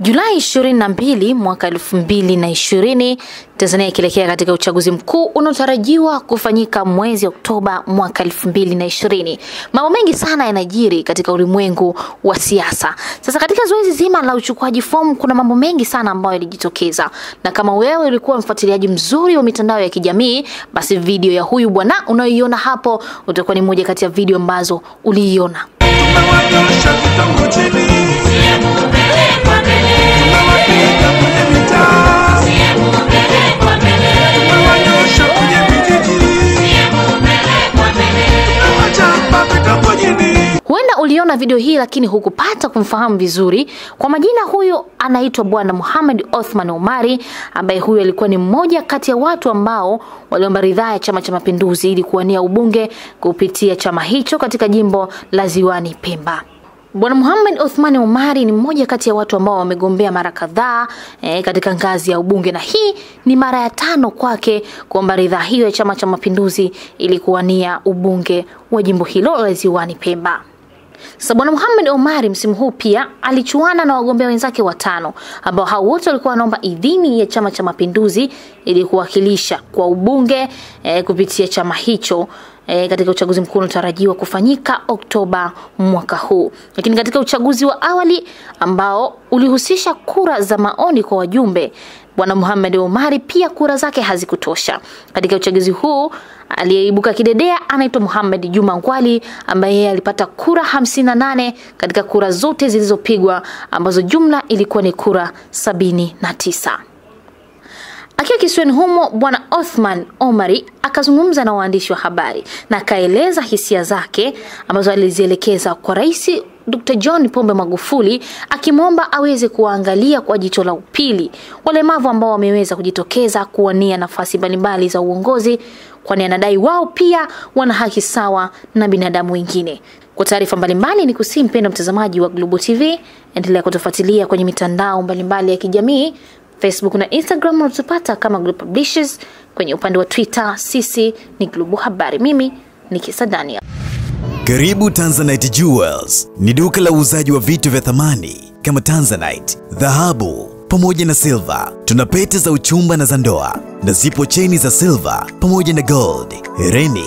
Julai 22 mwaka 2020, Tanzania ikielekea katika uchaguzi mkuu unaotarajiwa kufanyika mwezi Oktoba mwaka 2020. Mambo mengi sana yanajiri katika ulimwengu wa siasa. Sasa katika zoezi zima la uchukuaji fomu kuna mambo mengi sana ambayo yalijitokeza, na kama wewe ulikuwa mfuatiliaji mzuri wa mitandao ya kijamii, basi video ya huyu bwana unayoiona hapo utakuwa ni moja kati ya video ambazo uliiona. Uliona video hii lakini hukupata kumfahamu vizuri. Kwa majina, huyu anaitwa Bwana Muhammad Othman Omari, ambaye huyu alikuwa ni mmoja kati ya watu ambao waliomba ridhaa ya Chama cha Mapinduzi ili kuwania ubunge kupitia chama hicho katika jimbo la Ziwani Pemba. Bwana Muhammad Othman Omari ni mmoja kati ya watu ambao wamegombea mara kadhaa eh, katika ngazi ya ubunge na hii ni mara ya tano kwake kuomba ridhaa hiyo ya Chama cha Mapinduzi ili kuwania ubunge wa jimbo hilo la Ziwani Pemba. Bwana Muhammad Omari msimu huu pia alichuana na wagombea wenzake watano ambao hao wote walikuwa wanaomba idhini ya Chama cha Mapinduzi ili kuwakilisha kwa ubunge e, kupitia chama hicho e, katika uchaguzi mkuu unaotarajiwa kufanyika Oktoba mwaka huu. Lakini katika uchaguzi wa awali ambao ulihusisha kura za maoni kwa wajumbe, bwana Muhammad Omari pia kura zake hazikutosha. Katika uchaguzi huu aliyeibuka kidedea anaitwa Muhammad Juma Ngwali ambaye yeye alipata kura 58 katika kura zote zilizopigwa ambazo jumla ilikuwa ni kura 79. Akiwa kisiwani humo, bwana Othman Omari akazungumza na waandishi wa habari na akaeleza hisia zake ambazo alizielekeza kwa Rais Dr. John Pombe Magufuli akimwomba aweze kuwaangalia kwa jicho la upili walemavu ambao wameweza kujitokeza kuwania nafasi mbalimbali za uongozi, kwani anadai wao pia wana haki sawa na binadamu wengine. Kwa taarifa mbalimbali, ni kusii mpendo mtazamaji wa Global TV, endelea kutufuatilia kwenye mitandao mbalimbali ya kijamii Facebook na Instagram unatupata kama Global Publishers. Kwenye upande wa Twitter sisi ni Global Habari. Mimi ni Kisa Daniel. Karibu Tanzanite Jewels ni duka la uuzaji wa vitu vya thamani kama Tanzanite, dhahabu pamoja na silver. Tuna pete za uchumba na za ndoa, na zipo cheni za silver pamoja na gold, hereni,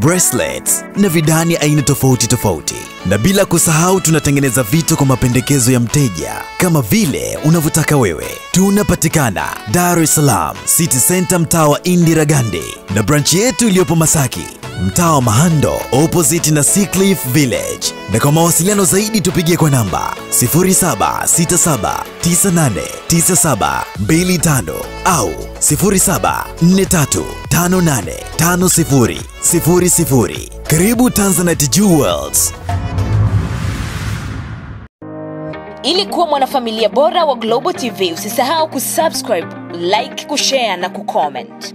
bracelets na vidani aina tofauti tofauti. Na bila kusahau tunatengeneza vitu kwa mapendekezo ya mteja kama vile unavyotaka wewe. Tunapatikana Dar es Salaam City Center, mtaa wa Indira Gandhi, na branchi yetu iliyopo Masaki mtaa wa Mahando opposite na Seacliff Village. Na kwa mawasiliano zaidi tupigie kwa namba 0767989725 au 0743585000. Karibu Tanzanite Jewels. Ili kuwa mwanafamilia bora wa Global TV, usisahau kusubscribe, like, kushare na kucomment.